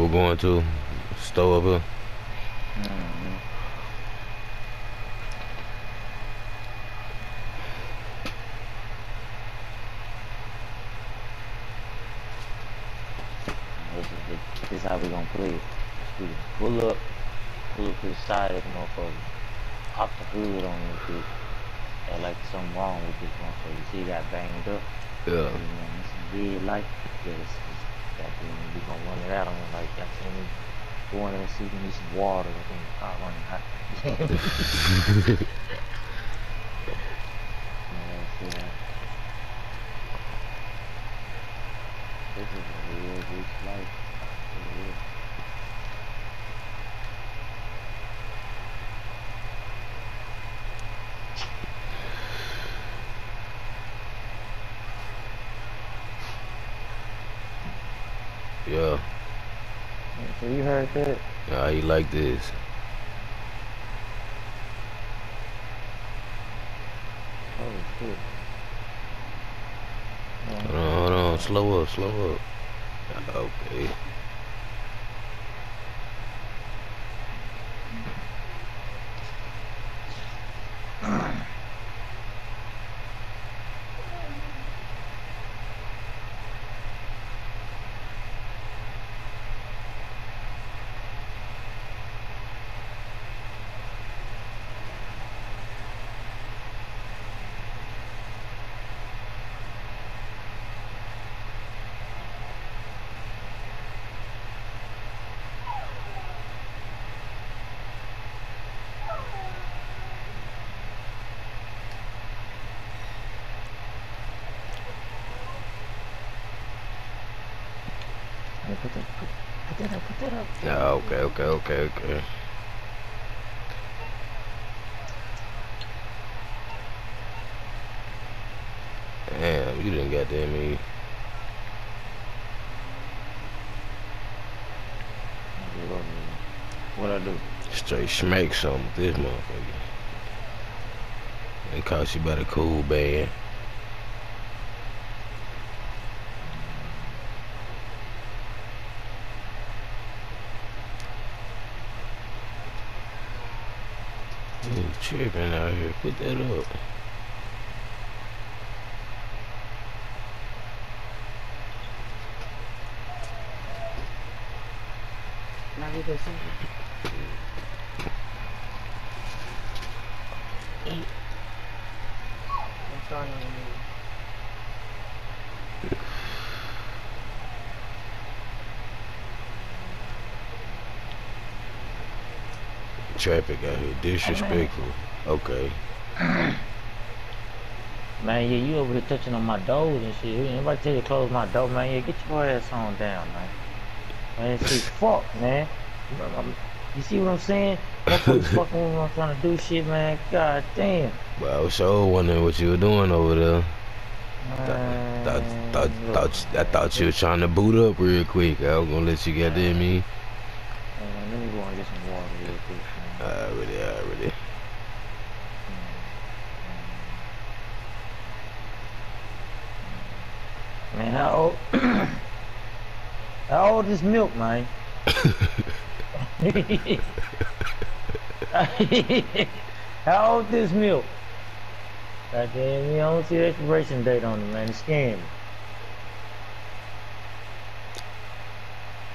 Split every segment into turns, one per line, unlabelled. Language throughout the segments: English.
we're going to? Store up here?
This is, the, this is how we gonna play it. We pull up, pull up to the side of the motherfucker, pop the hood on this bitch. And like something wrong with this motherfucker. You see, he got banged up.
Yeah.
You know, this is red light. Yeah, that thing. We gonna run it out on him like that. So we go in there and see if we need some water. I think car running hot. yeah, that. This is a real bitch life. For real.
Yeah.
So you heard that?
How you like this?
Oh shit.
Hold on, hold on. Slow up, slow up. Okay.
Hey, put that, put, put that up, put that up.
Yeah, okay, okay, okay, okay. Damn, you didn't got that me.
What I do?
Straight smack something with this motherfucker. It cost you about a cool band. You tripping out here. Put that up.
Now. Eat. I'm starting on the move.
Traffic out here. Disrespectful. Okay.
Man, yeah, you over here touching on my doors and shit. Anybody tell you to close my door, man? Yeah, get your ass on down, man. Man, see, fuck, man. You see what I'm saying? Motherfuckers fucking when I'm trying to do shit, man. God damn.
But I was so wondering what you were doing over there.
Man,
Thought, thought, thought, I thought you were trying to boot up real quick. I was gonna let you get in me.
man, let me go and get some water real quick, really, uh,
Already, already.
Man, how old? how old is milk, man? how old is milk? Goddamn, you don't see the expiration date on it, man. It's me.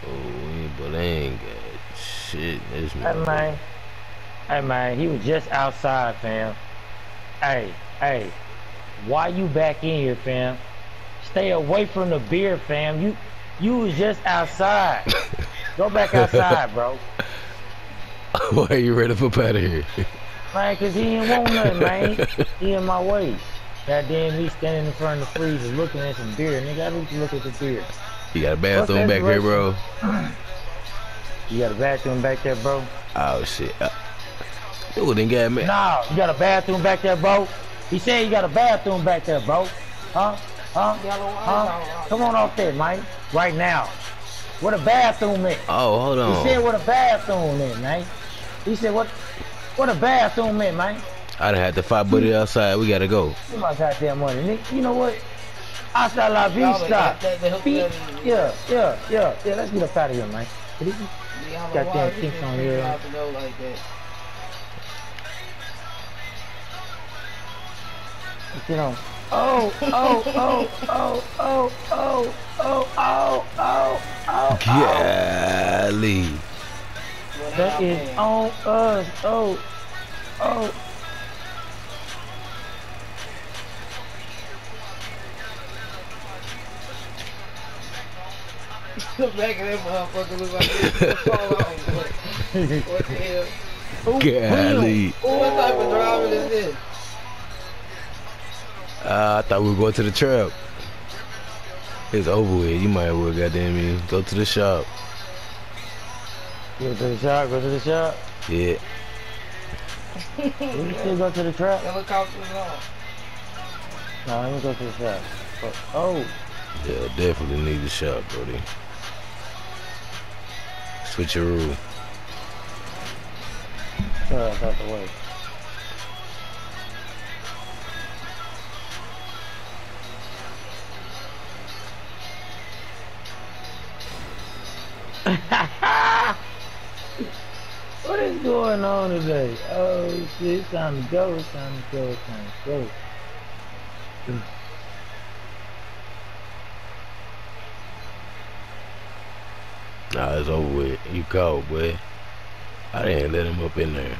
Oh, but they ain't got shit. in This man.
Hey, man, he was just outside, fam. Hey, hey, why you back in here, fam? Stay away from the beer, fam. You, you was just outside. Go back outside, bro.
Why are you ready for out of here?
Man, cause he didn't want nothing, man. He in my way. Goddamn, me standing in front of the freezer looking at some beer. Nigga, I need to look at the beer.
You got a bathroom back here, bro?
You got a bathroom back there, bro?
Oh shit. Uh, dude, didn't got me.
Nah, you got a bathroom back there, bro? He said you got a bathroom back there, bro. Huh? Huh? Huh? Come on off there, man. Right now. What a bathroom is.
Oh, hold on.
He said what a bathroom is, man. He said what what a bathroom is, man.
I done had to fight buddy outside. We gotta go.
Give my goddamn money, nigga. You know what? Hasta la vista. Beat. Yeah, yeah, yeah, yeah. Let's get up out of here, man. What is? Got them things on here. You know. Oh, oh, oh, oh, oh, oh, oh, oh, oh, oh. oh.
Golly.
That is on us. Oh, oh.
the back of that motherfucker look like it's fall out. What the hell?
Golly.
What type of driving is this?
Uh, I thought we were going to the trap. It's over with. You might as well, goddamn me, go to the shop.
Go to the shop. Go to the shop.
Yeah.
We still go to the trap.
Helicopter is on.
No, let me go to the shop. But, oh,
Yeah, definitely need the shop, buddy. Switch Switcheroo.
sorry, I got the way. what is going on today? Oh shit, it's time to go, it's time to go, it's time to go.
Nah, it's over with. You called, boy. I didn't let him up in there.